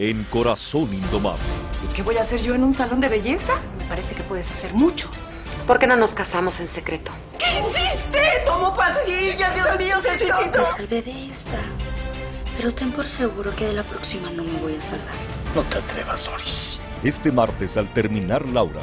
en Corazón Indomable. ¿Y qué voy a hacer yo en un salón de belleza? Me parece que puedes hacer mucho. ¿Por qué no nos casamos en secreto? ¿Qué hiciste? Tomó pastillas, Dios mío, se suicidó. Me salvé de esta. Pero ten por seguro que de la próxima no me voy a salvar. No te atrevas, Doris. Este martes al terminar Laura,